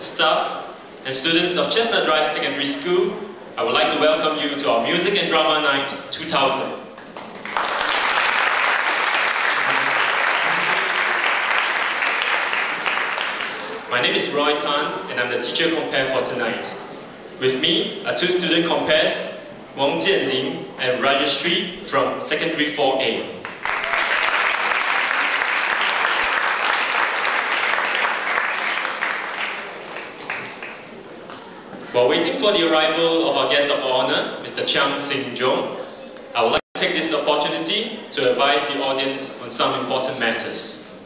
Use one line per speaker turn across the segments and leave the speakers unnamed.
staff, and students of Chestnut Drive Secondary School, I would like to welcome you to our Music and Drama Night 2000. My name is Roy Tan, and I'm the teacher compere for tonight. With me are two student comperes, Wang Jianling and Rajashri from Secondary 4A. While waiting for the arrival of our guest of honor, Mr. Chiang Sing Jong, I would like to take this opportunity to advise the audience on some important matters.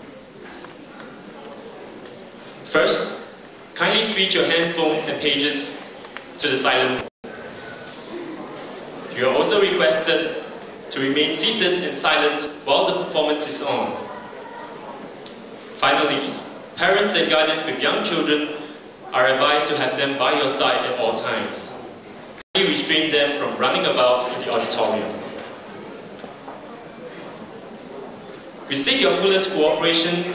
First, kindly switch your handphones and pages to the silent mode. You are also requested to remain seated and silent while the performance is on. Finally, parents and guardians with young children are advised to have them by your side at all times. Kindly restrain them from running about in the auditorium. We seek your fullest cooperation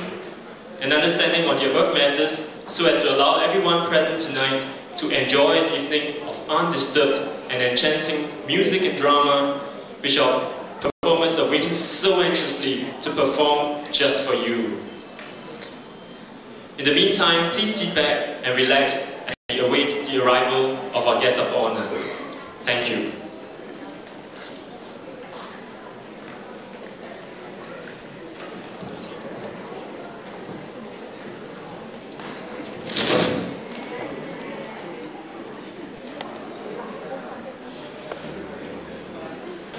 and understanding on the above matters so as to allow everyone present tonight to enjoy an evening of undisturbed and enchanting music and drama which our performers are waiting so anxiously to perform just for you. In the meantime, please sit back and relax as we await the arrival of our guest of honor. Thank you.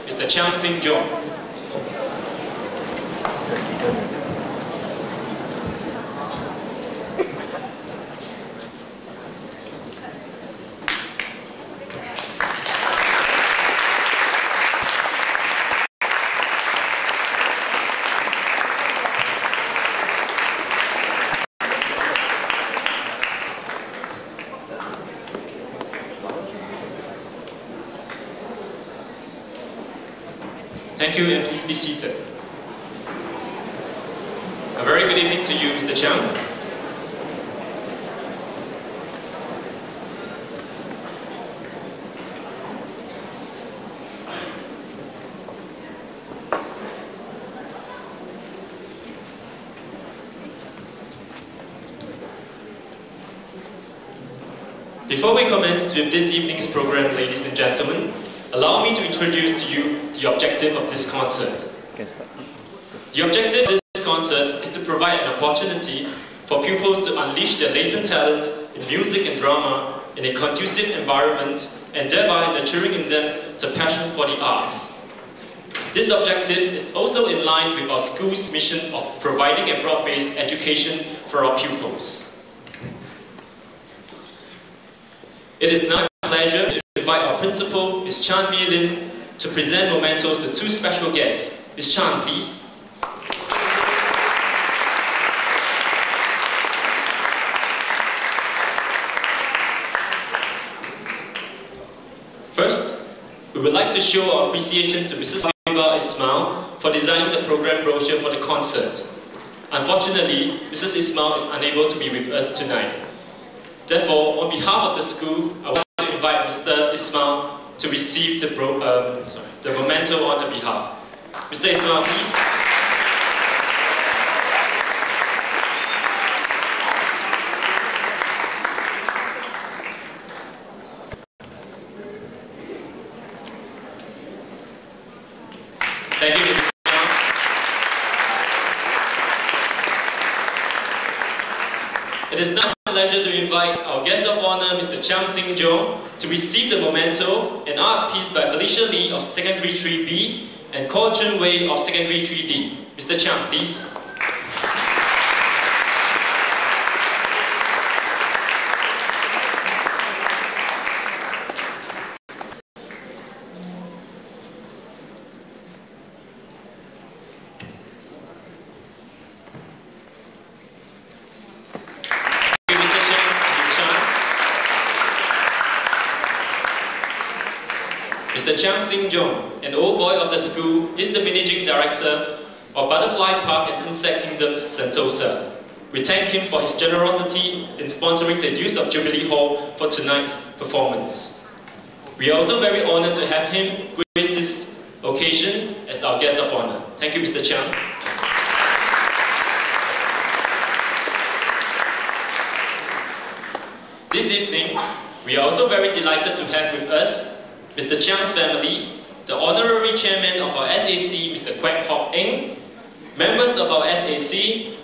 Mr. Chiang Sing Jong. Thank you and please be seated. A very good evening to you, Mr. Chiang. Before we commence with this evening's program, ladies and gentlemen, allow me to introduce to you the objective of this concert. The objective of this concert is to provide an opportunity for pupils to unleash their latent talent in music and drama in a conducive environment and thereby nurturing in them the passion for the arts. This objective is also in line with our school's mission of providing a broad-based education for our pupils. It is now my pleasure to invite our principal, Ms. Chan Mi Lin, to present mementos to two special guests. Ms. Chan, please. First, we would like to show our appreciation to Mrs. Habiba Ismail for designing the program brochure for the concert. Unfortunately, Mrs. Ismail is unable to be with us tonight. Therefore, on behalf of the school, I invite Mr. Ismail to receive the, bro um, sorry, the memento on her behalf. Mr. Ismail, please. Thank you, Mr. It is now my pleasure to invite our guest of honor, Mr. Chiang Sing Jong, to receive the memento, an art piece by Felicia Lee of Secondary 3B and Ko Jun Wei of Secondary 3D. Mr. Chiang, please. Thank you, Mr. Chiang, Ms. Chan. Mr. Chiang Sing Jong, an old boy of the school, is the managing director of Butterfly Park and Insect Kingdom Sentosa. We thank him for his generosity in sponsoring the use of Jubilee Hall for tonight's performance. We are also very honored to have him grace this occasion as our guest of honor. Thank you, Mr. Chiang. This evening, we are also very delighted to have with us Mr. Chiang's family, the honorary chairman of our SAC, Mr. Kwek Hock Eng, members of our SAC,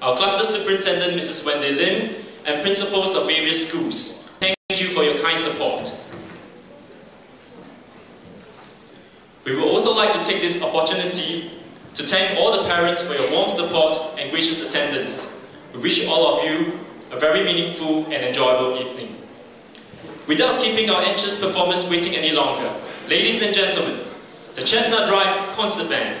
our cluster superintendent, Mrs. Wendy Lim, and principals of various schools. Thank you for your kind support. We would also like to take this opportunity to thank all the parents for your warm support and gracious attendance. We wish all of you a very meaningful and enjoyable evening. Without keeping our anxious performers waiting any longer, ladies and gentlemen, the Chestnut Drive Concert Band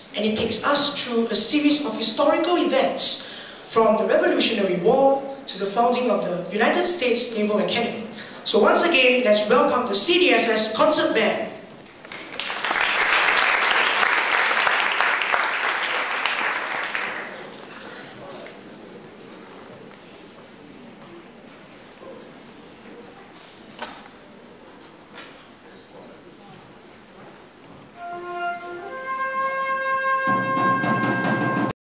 and it takes us through a series of historical events from the Revolutionary War to the founding of the United States Naval Academy. So once again, let's welcome the CDSS Concert Band.